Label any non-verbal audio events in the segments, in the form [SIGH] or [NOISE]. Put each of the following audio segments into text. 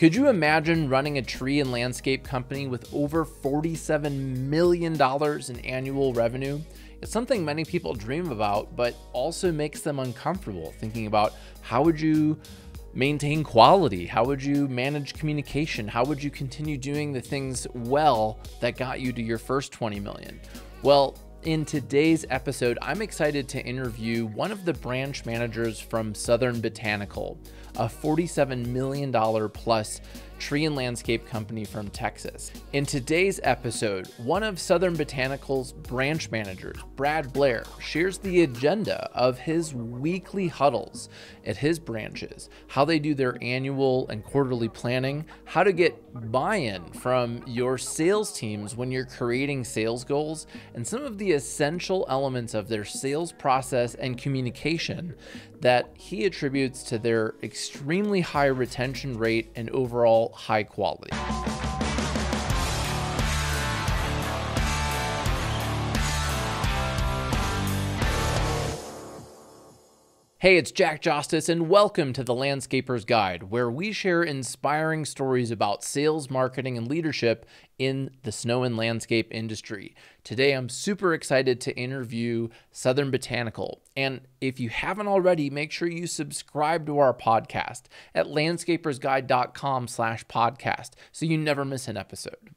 Could you imagine running a tree and landscape company with over $47 million in annual revenue? It's something many people dream about, but also makes them uncomfortable thinking about how would you maintain quality? How would you manage communication? How would you continue doing the things well that got you to your first 20 million? Well, in today's episode, I'm excited to interview one of the branch managers from Southern Botanical a $47 million plus tree and landscape company from Texas. In today's episode, one of Southern Botanical's branch managers, Brad Blair, shares the agenda of his weekly huddles at his branches, how they do their annual and quarterly planning, how to get buy in from your sales teams when you're creating sales goals, and some of the essential elements of their sales process and communication that he attributes to their extremely high retention rate and overall high quality. Hey, it's Jack Jostes, and welcome to the Landscaper's Guide, where we share inspiring stories about sales, marketing, and leadership in the snow and landscape industry. Today, I'm super excited to interview Southern Botanical. And if you haven't already, make sure you subscribe to our podcast at landscapersguide.com slash podcast so you never miss an episode.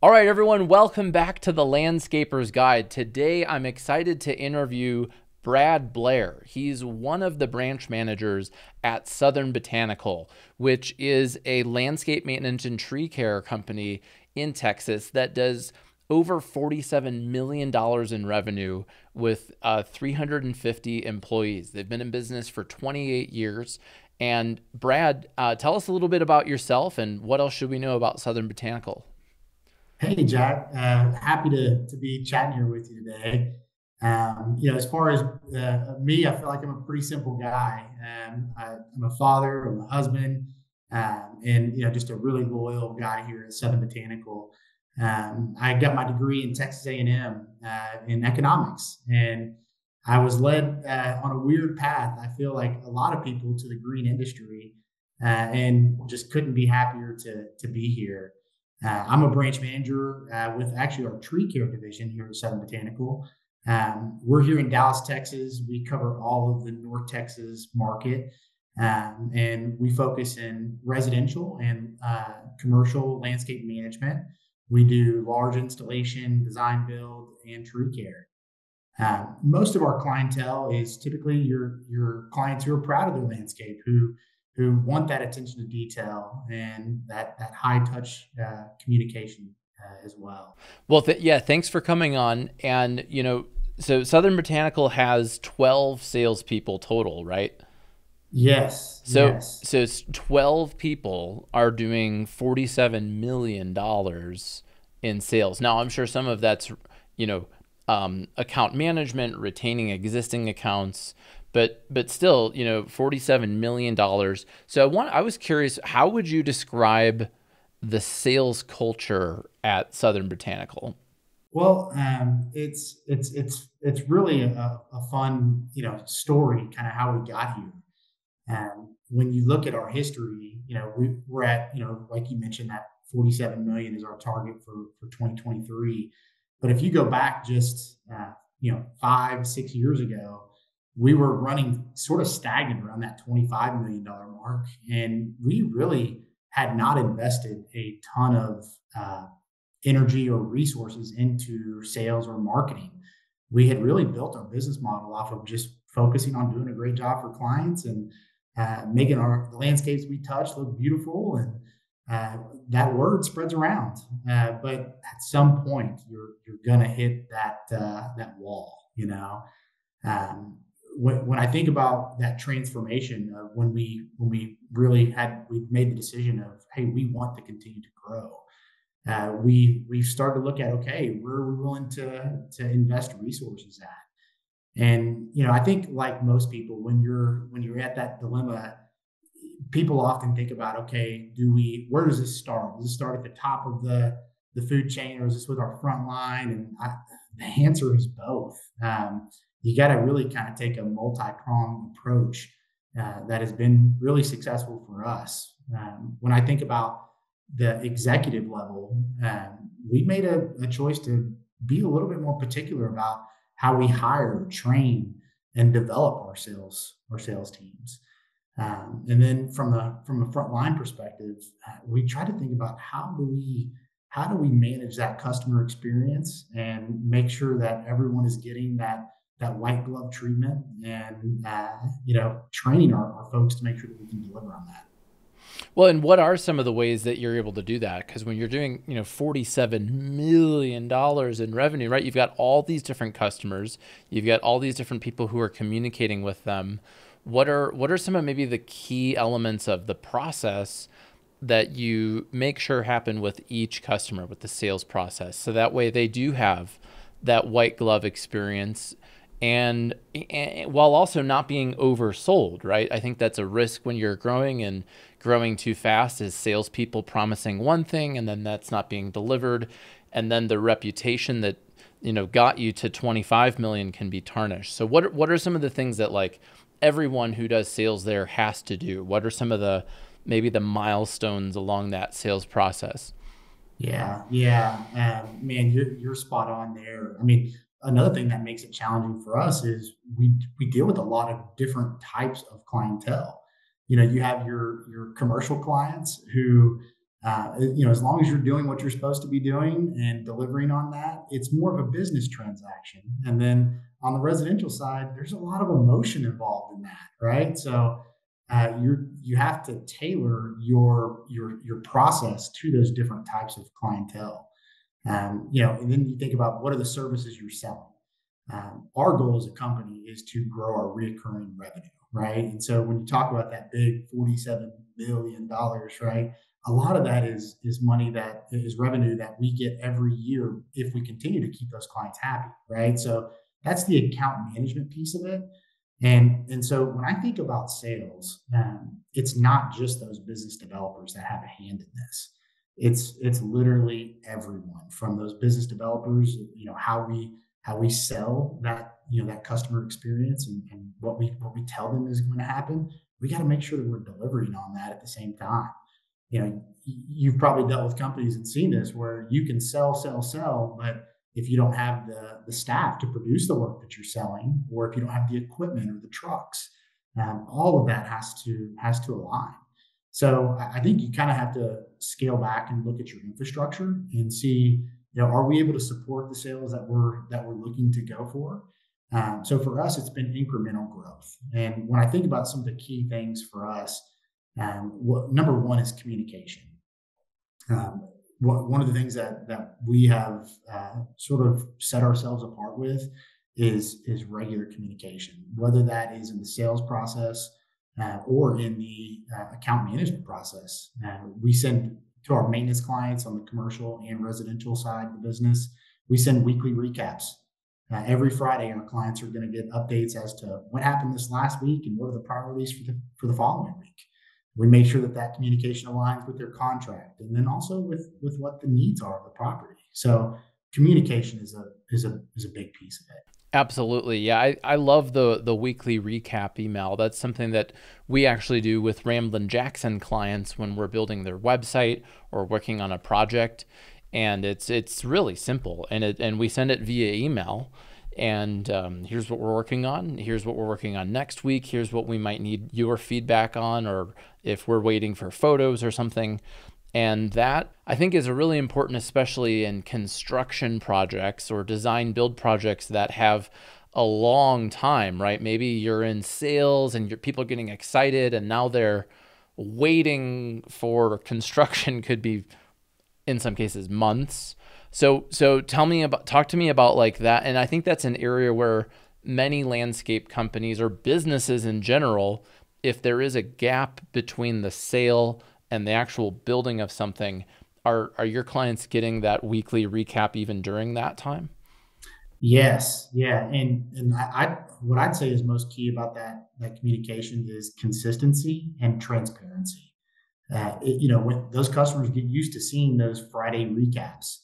All right, everyone, welcome back to the Landscaper's Guide. Today, I'm excited to interview Brad Blair. He's one of the branch managers at Southern Botanical, which is a landscape maintenance and tree care company in Texas that does over $47 million in revenue with uh, 350 employees. They've been in business for 28 years. And Brad, uh, tell us a little bit about yourself and what else should we know about Southern Botanical? Hey, Jack. Uh, happy to, to be chatting here with you today. Um, you know, as far as uh, me, I feel like I'm a pretty simple guy. Um, I, am a father, I'm a husband, um, and you know, just a really loyal guy here at Southern Botanical. Um, I got my degree in Texas A&M uh, in economics, and I was led uh, on a weird path. I feel like a lot of people to the green industry, uh, and just couldn't be happier to to be here. Uh, I'm a branch manager uh, with actually our tree care division here at Southern Botanical. Um, we're here in Dallas, Texas. We cover all of the North Texas market, um, and we focus in residential and uh, commercial landscape management. We do large installation, design build, and tree care. Uh, most of our clientele is typically your your clients who are proud of their landscape, who who want that attention to detail and that that high touch uh, communication uh, as well. Well, th- yeah, thanks for coming on. And you know, so Southern Botanical has 12 salespeople total, right? Yes. So yes. so 12 people are doing 47 million dollars in sales. Now I'm sure some of that's you know um, account management, retaining existing accounts, but but still you know 47 million dollars. So I want I was curious, how would you describe the sales culture at Southern Botanical? Well, um, it's it's it's it's really a, a fun you know story, kind of how we got here. And when you look at our history, you know we, we're at you know like you mentioned that 47 million is our target for for 2023. But if you go back just uh, you know five six years ago, we were running sort of stagnant around that 25 million dollar mark, and we really had not invested a ton of uh, energy or resources into sales or marketing. We had really built our business model off of just focusing on doing a great job for clients and uh, making our the landscapes we touch look beautiful and uh, that word spreads around. Uh, but at some point, you're you're gonna hit that uh, that wall. You know, um, when, when I think about that transformation of when we when we really had we made the decision of hey, we want to continue to grow uh, we we started to look at okay, where are we willing to to invest resources at? And you know, I think like most people, when you're when you're at that dilemma, people often think about okay, do we where does this start? Does this start at the top of the the food chain, or is this with our front line? And I, the answer is both. Um, you got to really kind of take a multi pronged approach uh, that has been really successful for us. Um, when I think about the executive level, um, we made a, a choice to be a little bit more particular about how we hire, train, and develop our sales our sales teams. Um, and then from the from a frontline perspective, uh, we try to think about how do we how do we manage that customer experience and make sure that everyone is getting that that white glove treatment and uh, you know training our, our folks to make sure that we can deliver on that. Well, and what are some of the ways that you're able to do that? Because when you're doing, you know, $47 million in revenue, right? You've got all these different customers, you've got all these different people who are communicating with them. What are what are some of maybe the key elements of the process that you make sure happen with each customer with the sales process? So that way they do have that white glove experience and, and, while also not being oversold, right? I think that's a risk when you're growing and growing too fast is salespeople promising one thing and then that's not being delivered, and then the reputation that you know got you to 25 million can be tarnished. So what what are some of the things that like everyone who does sales there has to do? What are some of the maybe the milestones along that sales process? Yeah, yeah, um, man, you're you're spot on there. I mean, another thing that makes it challenging for us is we we deal with a lot of different types of clientele. You know you have your your commercial clients who uh, you know as long as you're doing what you're supposed to be doing and delivering on that it's more of a business transaction. And then on the residential side there's a lot of emotion involved in that right? So uh, you're you have to tailor your your your process to those different types of clientele um, you know and then you think about what are the services you're selling um, our goal as a company is to grow our recurring revenue right? And so when you talk about that big $47 billion, right? A lot of that is is money that is revenue that we get every year if we continue to keep those clients happy, right? So that's the account management piece of it. And, and so when I think about sales, um, it's not just those business developers that have a hand in this. It's it's literally everyone from those business developers, you know, how we how we sell that you know that customer experience and, and what we what we tell them is going to happen we got to make sure that we're delivering on that at the same time. You know you've probably dealt with companies and seen this where you can sell sell sell but if you don't have the the staff to produce the work that you're selling or if you don't have the equipment or the trucks um, all of that has to has to align so i think you kind of have to scale back and look at your infrastructure and see you know, are we able to support the sales that we're that we're looking to go for? Um, so for us, it's been incremental growth. And when I think about some of the key things for us, um, what, number one is communication. Um, what, one of the things that that we have uh, sort of set ourselves apart with is is regular communication, whether that is in the sales process uh, or in the uh, account management process. Uh, we send to our maintenance clients on the commercial and residential side of the business. We send weekly recaps. Uh, every Friday, our clients are going to get updates as to what happened this last week and what are the priorities for the for the following week. We make sure that that communication aligns with their contract, and then also with with what the needs are of the property. So communication is a is a is a big piece of it. Absolutely. Yeah, I, I love the the weekly recap email. That's something that we actually do with Ramblin' Jackson clients when we're building their website or working on a project. And it's it's really simple. And it and we send it via email. And um, here's what we're working on. Here's what we're working on next week. Here's what we might need your feedback on, or if we're waiting for photos or something. And that I think is really important, especially in construction projects or design build projects that have a long time, right? Maybe you're in sales and your people are getting excited and now they're waiting for [LAUGHS] construction could be in some cases months. So so tell me about talk to me about like that and I think that's an area where many landscape companies or businesses in general if there is a gap between the sale and the actual building of something, are are your clients getting that weekly recap even during that time? Yes, yeah, and and I, I what I'd say is most key about that that communication is consistency and transparency. Uh, it, you know, when those customers get used to seeing those Friday recaps,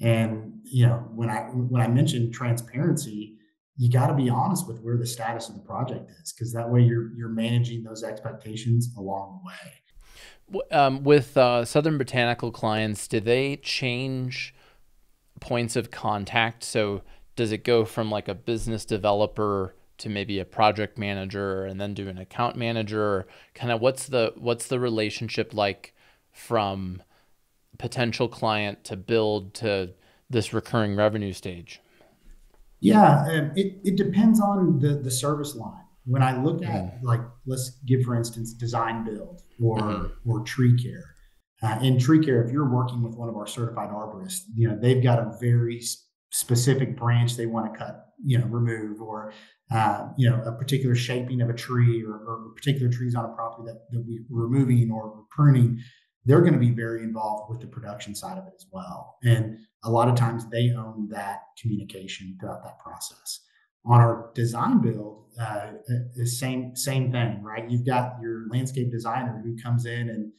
and you know, when I when I mentioned transparency, you got to be honest with where the status of the project is, because that way you're you're managing those expectations along the way. Um, with uh, Southern Botanical clients, do they change points of contact? So does it go from like a business developer to maybe a project manager and then do an account manager? Kind of what's the what's the relationship like from potential client to build to this recurring revenue stage? Yeah, um, it, it depends on the, the service line. When I look at mm-hmm. like, let's give for instance, design build or mm-hmm. or tree care. Uh, in tree care, if you're working with one of our certified arborists, you know they've got a very specific branch they want to cut, you know, remove, or uh, you know, a particular shaping of a tree or, or particular trees on a property that, that we're removing or pruning they're going to be very involved with the production side of it as well. And a lot of times they own that communication throughout that process. On our design build, uh, the same same thing, right? You've got your landscape designer who comes in and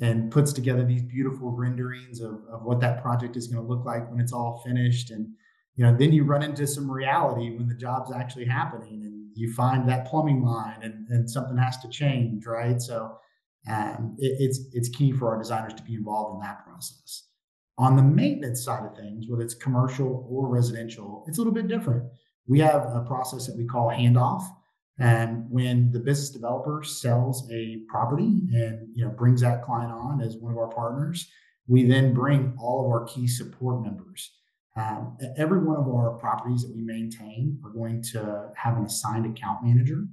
and puts together these beautiful renderings of, of what that project is going to look like when it's all finished. And you know, then you run into some reality when the job's actually happening, and you find that plumbing line, and, and something has to change, right? So um, it, it's it's key for our designers to be involved in that process. On the maintenance side of things, whether it's commercial or residential, it's a little bit different. We have a process that we call handoff. And when the business developer sells a property and you know brings that client on as one of our partners, we then bring all of our key support members. Um, every one of our properties that we maintain are going to have an assigned account manager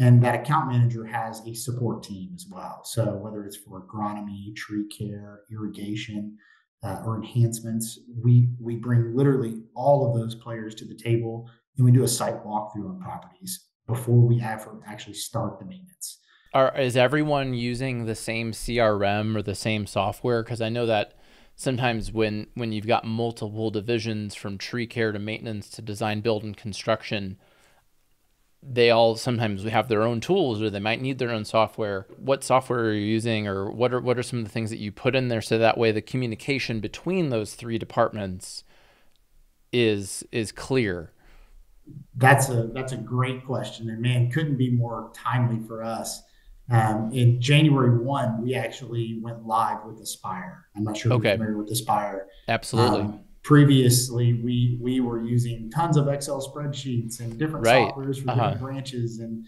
and that account manager has a support team as well. So whether it's for agronomy, tree care, irrigation, uh, or enhancements, we we bring literally all of those players to the table, and we do a site walkthrough on properties before we ever actually start the maintenance. Are is everyone using the same CRM or the same software? Because I know that sometimes when when you've got multiple divisions from tree care to maintenance to design, build, and construction they all sometimes have their own tools or they might need their own software. What software are you using or what are what are some of the things that you put in there so that way the communication between those three departments is is clear? That's a that's a great question and man couldn't be more timely for us. Um, in January 1, we actually went live with Aspire. I'm not sure if you're familiar with Aspire. Absolutely. Um, previously we we were using tons of excel spreadsheets and different right. softwares for uh-huh. different branches and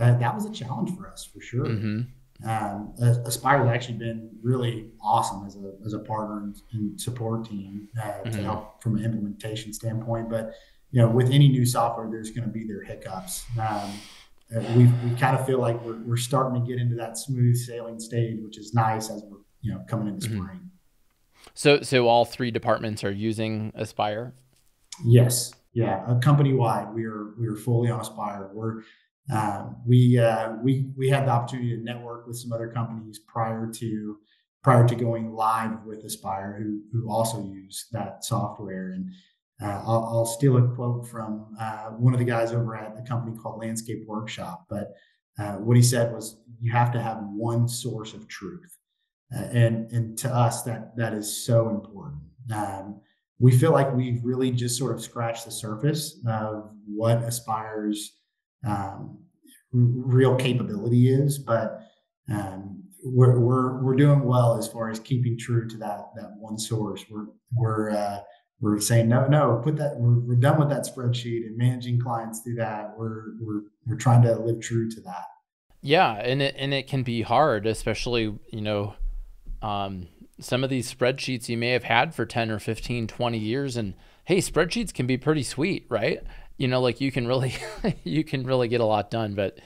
uh, that was a challenge for us for sure mm-hmm. um, aspire has actually been really awesome as a, as a partner and, and support team uh, mm-hmm. to help from an implementation standpoint but you know with any new software there's going to be their hiccups um, we, we kind of feel like we're, we're starting to get into that smooth sailing stage which is nice as we're you know coming into mm-hmm. spring so, so all three departments are using Aspire. Yes, yeah, uh, company wide, we are we are fully on Aspire. We're uh, we uh, we we had the opportunity to network with some other companies prior to prior to going live with Aspire, who who also use that software. And uh, I'll, I'll, steal a quote from uh, one of the guys over at a company called Landscape Workshop, but uh, what he said was, "You have to have one source of truth." and and to us that that is so important. Um, we feel like we've really just sort of scratched the surface of what Aspire's um, real capability is, but um, we're, we're we're doing well as far as keeping true to that that one source. We're we're uh, we're saying no no put that we're, we're done with that spreadsheet and managing clients through that. We're we're we're trying to live true to that. Yeah, and it and it can be hard, especially you know um, some of these spreadsheets you may have had for 10 or 15, 20 years. And hey, spreadsheets can be pretty sweet, right? You know, like you can really, [LAUGHS] you can really get a lot done. But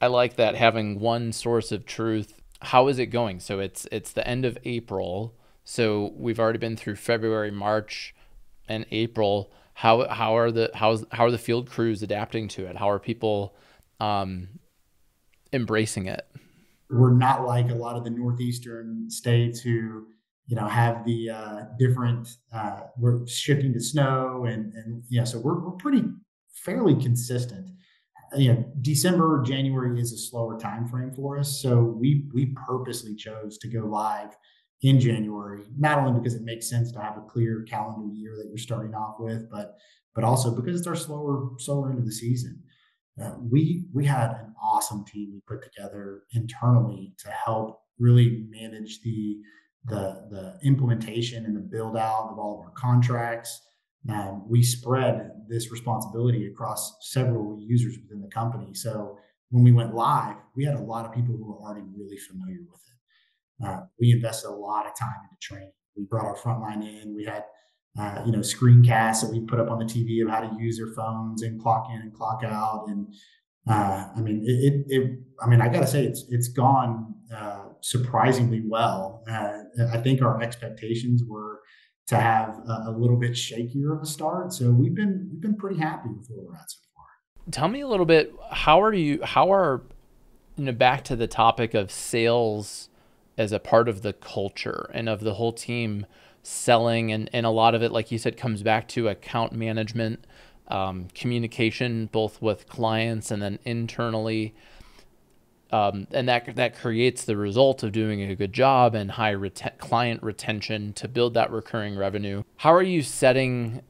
I like that having one source of truth. How is it going? So it's it's the end of April. So we've already been through February, March, and April. How how are the how's how are the field crews adapting to it? How are people um, embracing it? we're not like a lot of the northeastern states who you know have the uh, different uh, we're shifting to snow and and yeah so we're, we're pretty fairly consistent you know december january is a slower time frame for us so we we purposely chose to go live in january not only because it makes sense to have a clear calendar year that you're starting off with but but also because it's our slower slower end of the season uh, we we had an awesome team we put together internally to help really manage the the the implementation and the build out of all of our contracts. Um, we spread this responsibility across several users within the company. So when we went live, we had a lot of people who were already really familiar with it. Uh, we invested a lot of time into training. We brought our frontline in. We had uh, you know screencasts that we put up on the TV of how to use their phones and clock in and clock out. And uh, I mean, it, it, it, I mean, I got to say, it's it's gone uh, surprisingly well. Uh, I think our expectations were to have a, a, little bit shakier of a start, so we've been we've been pretty happy with where we're at so far. Tell me a little bit. How are you? How are you know back to the topic of sales as a part of the culture and of the whole team selling. And, and a lot of it like you said comes back to account management um, communication both with clients and then internally. Um, and that that creates the result of doing a good job and high client retention to build that recurring revenue. How are you setting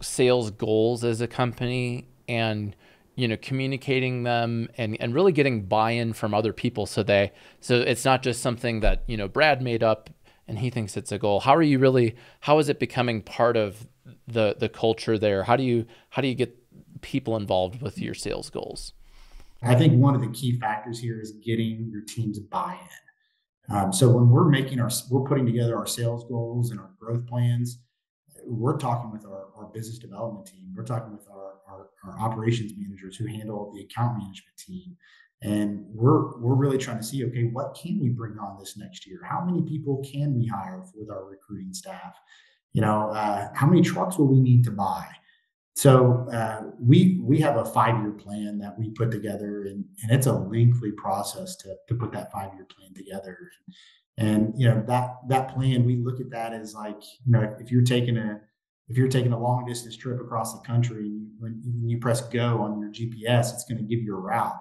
sales goals as a company? And you know communicating them and and really getting buy-in from other people so they so it's not just something that you know Brad made up and he thinks it's a goal. How are you really how is it becoming part of the the culture there? How do you how do you get people involved with your sales goals? I think one of the key factors here is getting your team's buy-in. Um, so when we're making our, we're putting together our sales goals and our growth plans, we're talking with our, our business development team. We're talking with our, our, our operations managers who handle the account management team. And we're we're really trying to see, okay, what can we bring on this next year? How many people can we hire with our recruiting staff? You know, uh, how many trucks will we need to buy? So uh, we we have a five year plan that we put together, and, and it's a lengthy process to to put that five year plan together. And you know that that plan, we look at that as like you know if you're taking a if you're taking a long distance trip across the country and you, when, you press go on your GPS, it's going to give you a route.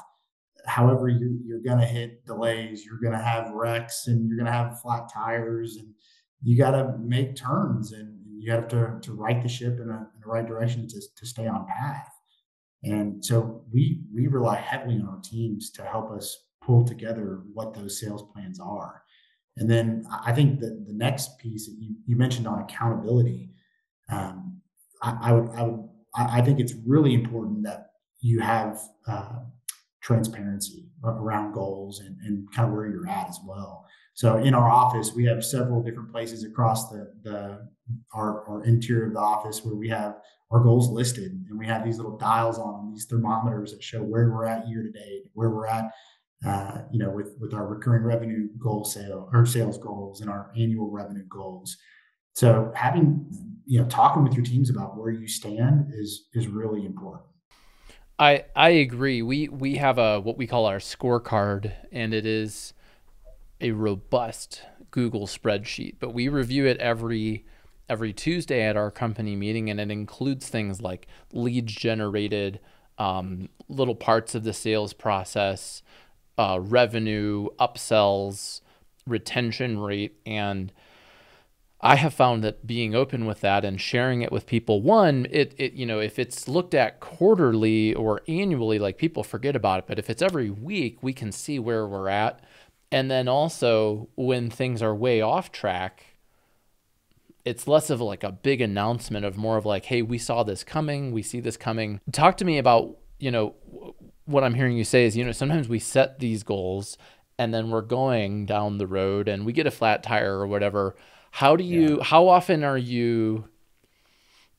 However, you're, you're going to hit delays, you're going to have wrecks, and you're going to have flat tires, and you got to make turns and you have to to right the ship in, a, in the right direction to, to stay on path. And so we we rely heavily on our teams to help us pull together what those sales plans are. And then I think that the next piece that you, you mentioned on accountability, um, I, I, would I would I think it's really important that you have uh, transparency around goals and, and kind of where you're at as well. So in our office, we have several different places across the, the our, our interior of the office where we have our goals listed and we have these little dials on them, these thermometers that show where we're at year to date, where we're at, uh, you know, with, with our recurring revenue goal sale or sales goals and our annual revenue goals. So having, you know, talking with your teams about where you stand is, is really important. I, I agree. We, we have a, what we call our scorecard and it is, a robust Google spreadsheet, but we review it every every Tuesday at our company meeting, and it includes things like leads generated, um, little parts of the sales process, uh, revenue, upsells, retention rate, and I have found that being open with that and sharing it with people, one, it, it you know, if it's looked at quarterly or annually, like people forget about it, but if it's every week, we can see where we're at and then also when things are way off track, it's less of like a big announcement of more of like, hey, we saw this coming, we see this coming. Talk to me about, you know, what I'm hearing you say is, you know, sometimes we set these goals and then we're going down the road and we get a flat tire or whatever. How do you, yeah. how often are you,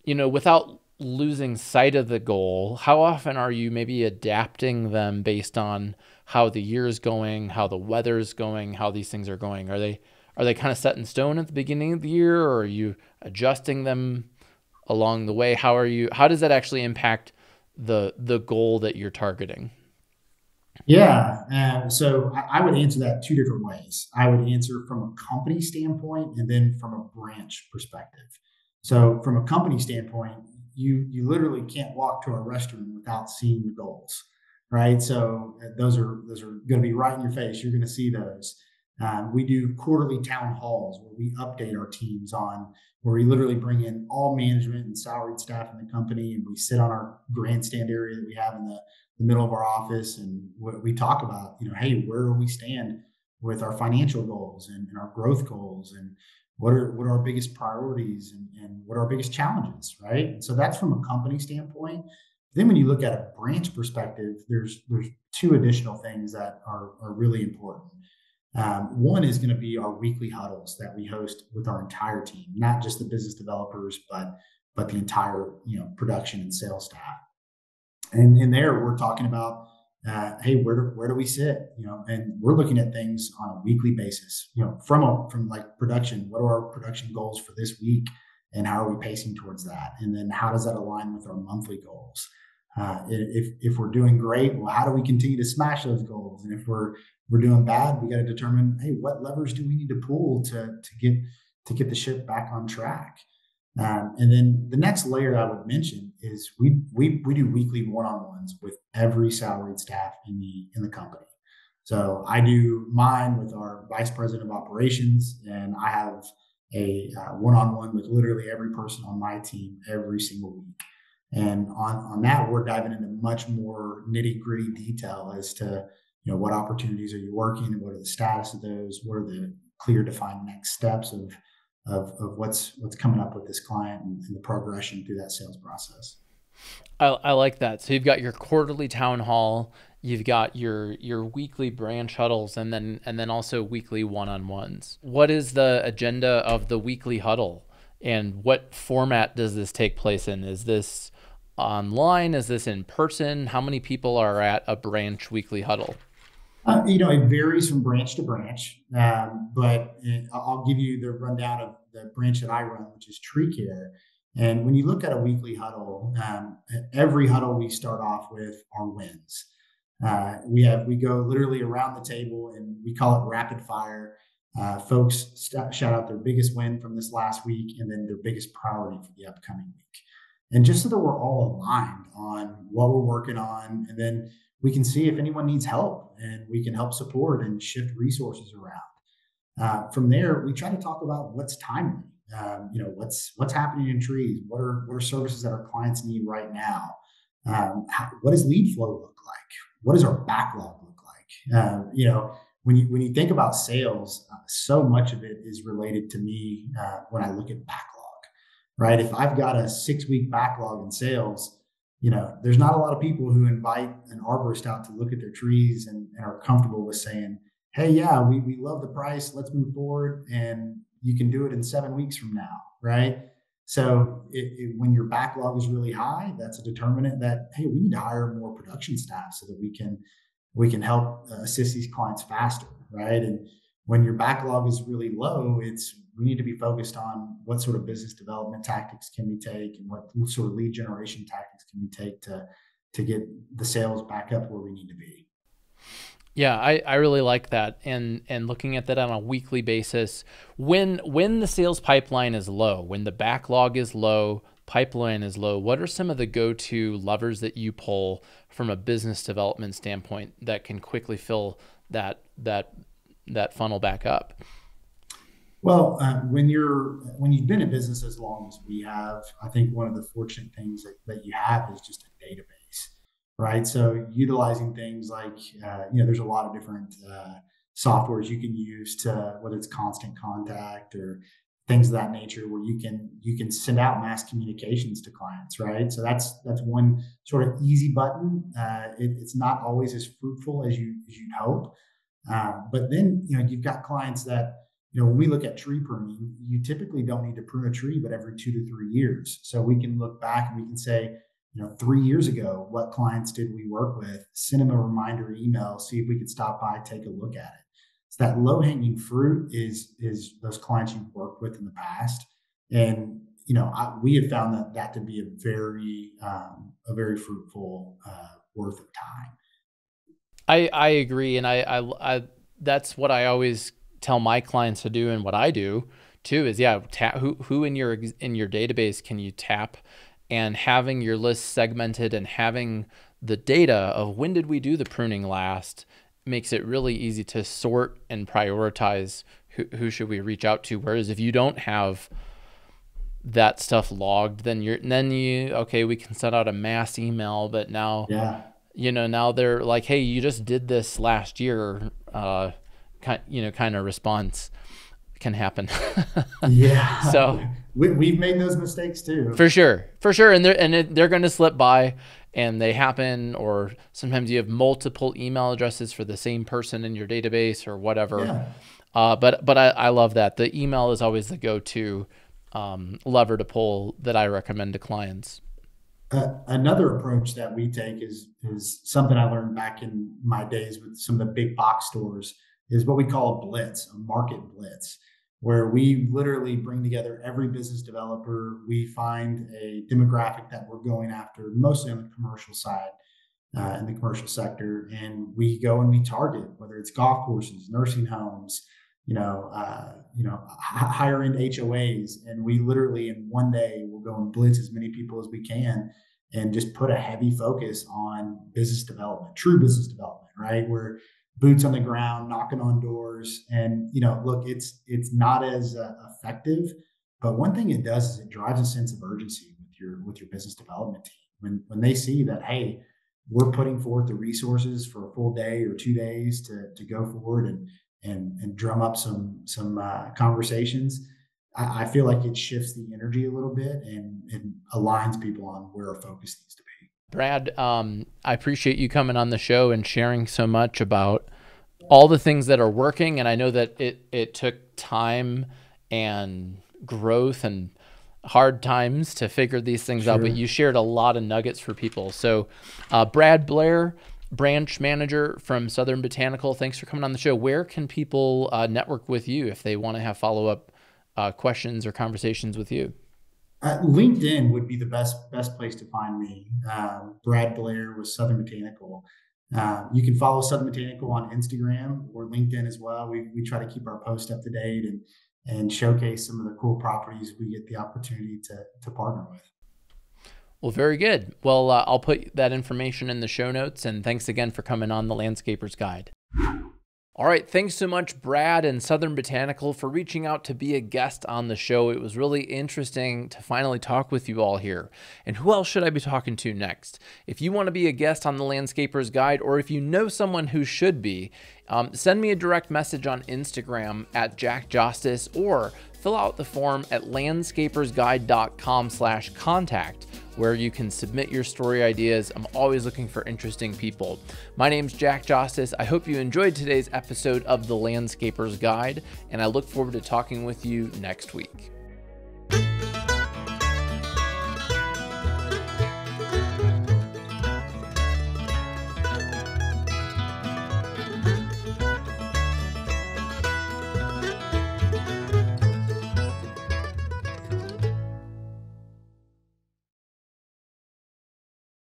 you know, without losing sight of the goal, how often are you maybe adapting them based on how the year is going, how the weather is going, how these things are going? Are they are they kind of set in stone at the beginning of the year, or are you adjusting them along the way? How are you? How does that actually impact the the goal that you're targeting? Yeah, so I, I would answer that two different ways. I would answer from a company standpoint, and then from a branch perspective. So, from a company standpoint, you you literally can't walk to a restroom without seeing the goals right? So uh, those are those are going to be right in your face. You're going to see those. Um, we do quarterly town halls where we update our teams on where we literally bring in all management and salaried staff in the company, and we sit on our grandstand area that we have in the, the middle of our office, and we talk about, you know, hey, where do we stand with our financial goals and, and, our growth goals and what are what are our biggest priorities and, and what are our biggest challenges, right? And so that's from a company standpoint. Then when you look at a branch perspective, there's there's two additional things that are, are really important. Um, one is going to be our weekly huddles that we host with our entire team, not just the business developers, but but the entire you know production and sales staff. And in there, we're talking about uh, hey, where do, where do we sit? You know, and we're looking at things on a weekly basis. You know, from a, from like production, what are our production goals for this week, and how are we pacing towards that? And then how does that align with our monthly goals? Uh, if if we're doing great, well, how do we continue to smash those goals? And if we're we're doing bad, we got to determine, hey, what levers do we need to pull to to get to get the ship back on track? Um, and then the next layer I would mention is we we we do weekly one-on-ones with every salaried staff in the in the company. So I do mine with our vice president of operations, and I have a uh, one-on-one with literally every person on my team every single week. And on, on that, we're diving into much more nitty gritty detail as to, you know, what opportunities are you working? What are the status of those? What are the clear defined next steps of, of, of what's, what's coming up with this client and, and the progression through that sales process. I, I like that. So you've got your quarterly town hall, you've got your your weekly branch huddles, and then and then also weekly one on ones. What is the agenda of the weekly huddle, and what format does this take place in? Is this online? Is this in person? How many people are at a branch weekly huddle? Uh, you know, it varies from branch to branch, um, but it, I'll give you the rundown of the branch that I run, which is Tree Care. And when you look at a weekly huddle, um, every huddle we start off with our wins. Uh, we have we go literally around the table and we call it rapid fire. Uh, folks st- shout out their biggest win from this last week and then their biggest priority for the upcoming week and just so that we're all aligned on what we're working on and then we can see if anyone needs help and we can help support and shift resources around. Uh, from there we try to talk about what's timely. Um, you know what's what's happening in trees? What are what are services that our clients need right now? Um, how, what does lead flow look like? What does our backlog look like? Uh, you know when you when you think about sales uh, so much of it is related to me uh, when i look at backlog right? If I've got a six week backlog in sales, you know, there's not a lot of people who invite an arborist out to look at their trees and, and are comfortable with saying, hey, yeah, we, we love the price. Let's move forward. And you can do it in seven weeks from now, right? So it, it, when your backlog is really high, that's a determinant that hey, we need to hire more production staff so that we can we can help uh, assist these clients faster, right? And when your backlog is really low, it's we need to be focused on what sort of business development tactics can we take and what sort of lead generation tactics can we take to to get the sales back up where we need to be. Yeah, I, I really like that. And and looking at that on a weekly basis, when when the sales pipeline is low, when the backlog is low, pipeline is low, what are some of the go-to levers that you pull from a business development standpoint that can quickly fill that that that funnel back up? Well, uh, when you're when you've been in business as long as we have, I think one of the fortunate things that, that you have is just a database, right? So utilizing things like uh, you know, there's a lot of different uh, softwares you can use to whether it's constant contact or things of that nature where you can you can send out mass communications to clients right so that's that's one sort of easy button uh, it, it's not always as fruitful as you as you'd hope uh, but then you know you've got clients that you know, when we look at tree pruning, you typically don't need to prune a tree, but every two to three years. So we can look back and we can say, you know, three years ago, what clients did we work with? Send them a reminder email, see if we could stop by, take a look at it. So that low hanging fruit is is those clients you've worked with in the past, and you know, I, we have found that that to be a very um, a very fruitful uh, worth of time. I I agree, and I I, I that's what I always tell my clients to do and what I do too is yeah, tap, who who in your in your database can you tap? And having your list segmented and having the data of when did we do the pruning last makes it really easy to sort and prioritize who, who should we reach out to. Whereas if you don't have that stuff logged then you're then you okay we can send out a mass email but now yeah you know now they're like hey you just did this last year uh kind, you know kind of response can happen. [LAUGHS] yeah. So we, have made those mistakes too. For sure, for sure, and they're and it, they're going to slip by, and they happen. Or sometimes you have multiple email addresses for the same person in your database or whatever. Yeah. Uh, but but I, I love that the email is always the go-to um, lever to pull that I recommend to clients. Another approach that we take is is something I learned back in my days with some of the big box stores is what we call a blitz, a market blitz, where we literally bring together every business developer. We find a demographic that we're going after, mostly on the commercial side, uh, in the commercial sector, and we go and we target whether it's golf courses, nursing homes, you know, uh, you know, higher end HOAs, and we literally in one day go and blitz as many people as we can, and just put a heavy focus on business development, true business development, right? Where boots on the ground, knocking on doors, and you know, look, it's it's not as uh, effective, but one thing it does is it drives a sense of urgency with your with your business development team when when they see that hey, we're putting forth the resources for a full day or two days to to go forward and and and drum up some some uh, conversations. I, I, feel like it shifts the energy a little bit and, and aligns people on where our focus needs to be. Brad, um, I appreciate you coming on the show and sharing so much about all the things that are working. And I know that it it took time and growth and hard times to figure these things sure. out, but you shared a lot of nuggets for people. So, uh, Brad Blair, branch manager from Southern Botanical. Thanks for coming on the show. Where can people uh, network with you if they want to have follow up uh, questions or conversations with you? Uh, LinkedIn would be the best best place to find me. Um, Brad Blair with Southern Botanical. Uh, you can follow Southern Botanical on Instagram or LinkedIn as well. We, we try to keep our post up to date and and showcase some of the cool properties we get the opportunity to to partner with. Well, very good. Well, uh, I'll put that information in the show notes. And thanks again for coming on the Landscaper's Guide. All right, thanks so much, Brad and Southern Botanical, for reaching out to be a guest on the show. It was really interesting to finally talk with you all here. And who else should I be talking to next? If you want to be a guest on the Landscaper's Guide, or if you know someone who should be, um, send me a direct message on Instagram at Jack Jostes or fill out the form at landscapersguide.com slash contact where you can submit your story ideas. I'm always looking for interesting people. My name's Jack Jostes. I hope you enjoyed today's episode of The Landscaper's Guide, and I look forward to talking with you next week.